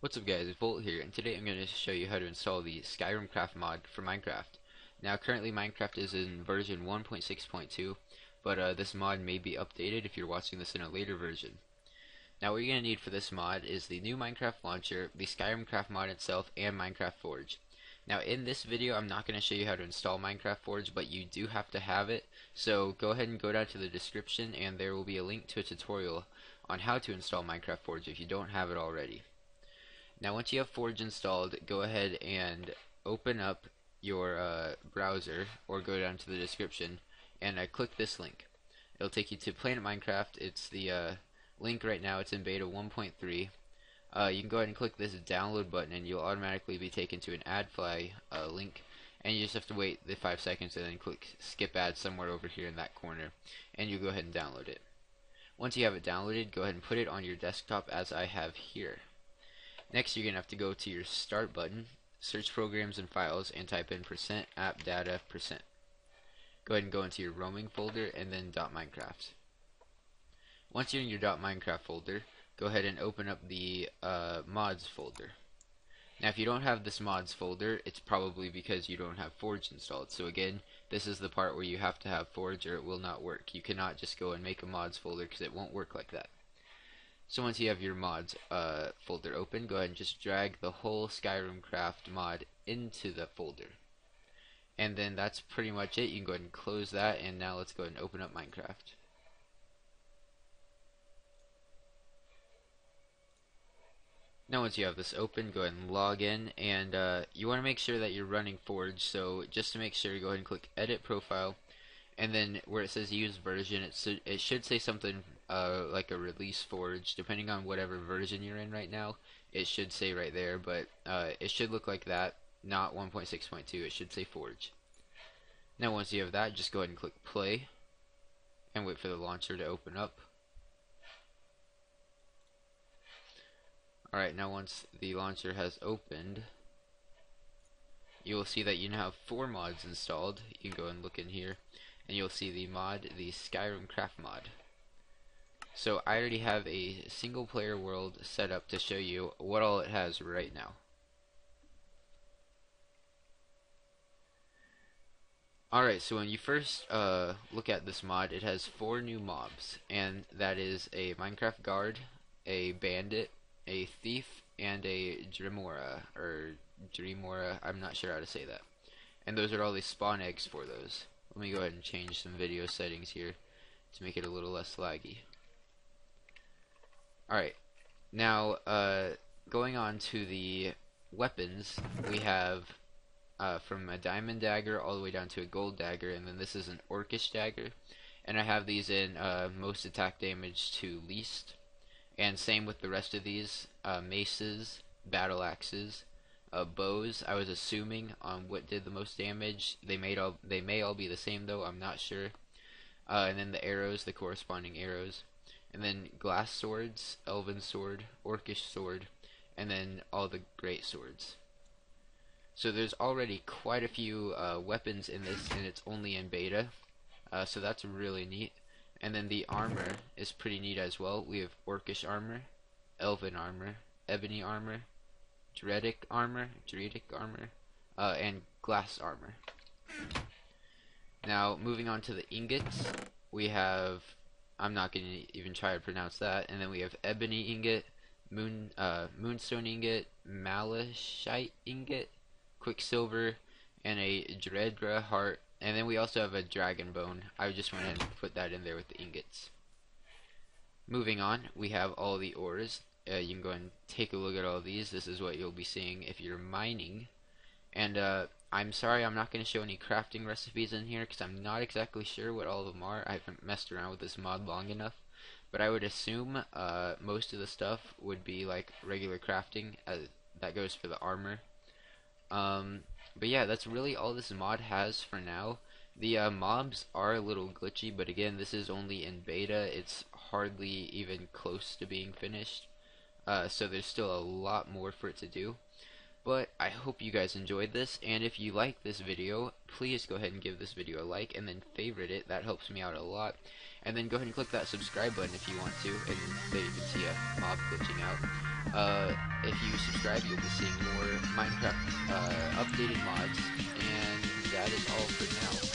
What's up guys, it's Volt here, and today I'm going to show you how to install the Skyrim Craft mod for Minecraft. Now currently Minecraft is in version 1.6.2, but uh, this mod may be updated if you're watching this in a later version. Now what you're going to need for this mod is the new Minecraft launcher, the Skyrim Craft mod itself, and Minecraft Forge. Now in this video I'm not going to show you how to install Minecraft Forge, but you do have to have it, so go ahead and go down to the description and there will be a link to a tutorial on how to install Minecraft Forge if you don't have it already. Now once you have Forge installed, go ahead and open up your uh, browser or go down to the description and uh, click this link. It'll take you to Planet Minecraft. It's the uh, link right now. It's in beta 1.3. Uh, you can go ahead and click this download button and you'll automatically be taken to an AdFly uh, link and you just have to wait the 5 seconds and then click skip ad somewhere over here in that corner and you go ahead and download it. Once you have it downloaded, go ahead and put it on your desktop as I have here. Next, you're going to have to go to your Start button, search Programs and Files, and type in percent app data percent. Go ahead and go into your roaming folder and then .minecraft. Once you're in your .minecraft folder, go ahead and open up the uh, mods folder. Now if you don't have this mods folder, it's probably because you don't have Forge installed. So again, this is the part where you have to have Forge or it will not work. You cannot just go and make a mods folder because it won't work like that. So once you have your mods uh, folder open, go ahead and just drag the whole Skyrim Craft mod into the folder. And then that's pretty much it. You can go ahead and close that, and now let's go ahead and open up Minecraft. Now once you have this open, go ahead and log in, and uh, you want to make sure that you're running Forge, so just to make sure, go ahead and click Edit Profile, and then where it says use version it, it should say something uh, like a release forge depending on whatever version you're in right now it should say right there but uh, it should look like that not 1.6.2 it should say forge. Now once you have that just go ahead and click play and wait for the launcher to open up. Alright now once the launcher has opened you will see that you now have four mods installed. You can go and look in here and you'll see the mod, the Skyrim Craft mod. So I already have a single player world set up to show you what all it has right now. Alright, so when you first uh, look at this mod, it has four new mobs, and that is a Minecraft guard, a bandit, a thief, and a Dremora, or Dreamora, I'm not sure how to say that. And those are all the spawn eggs for those. Let me go ahead and change some video settings here to make it a little less laggy. Alright, now uh, going on to the weapons, we have uh, from a diamond dagger all the way down to a gold dagger, and then this is an orcish dagger. And I have these in uh, most attack damage to least. And same with the rest of these, uh, maces, battle axes, uh, bows. I was assuming on what did the most damage. They may all they may all be the same though. I'm not sure. Uh, and then the arrows, the corresponding arrows, and then glass swords, elven sword, orcish sword, and then all the great swords. So there's already quite a few uh, weapons in this, and it's only in beta. Uh, so that's really neat. And then the armor is pretty neat as well. We have orcish armor, elven armor, ebony armor, Daedric armor, Daedric armor, uh, and glass armor. Now, moving on to the ingots, we have, I'm not going to even try to pronounce that, and then we have ebony ingot, moon, uh, moonstone ingot, malachite ingot, quicksilver, and a daedra heart, and then we also have a dragon bone. I just went and put that in there with the ingots. Moving on, we have all the ores uh, you can go and take a look at all these. This is what you'll be seeing if you're mining. And uh, I'm sorry I'm not going to show any crafting recipes in here because I'm not exactly sure what all of them are. I haven't messed around with this mod long enough. But I would assume uh, most of the stuff would be like regular crafting. Uh, that goes for the armor. Um, but yeah, that's really all this mod has for now. The uh, mobs are a little glitchy, but again, this is only in beta. It's hardly even close to being finished. Uh, so there's still a lot more for it to do. But I hope you guys enjoyed this, and if you like this video, please go ahead and give this video a like, and then favorite it, that helps me out a lot. and then go ahead and click that subscribe button if you want to, and there you can see a mob glitching out. Uh, if you subscribe, you'll be seeing more Minecraft uh, updated mods, and that is all for now.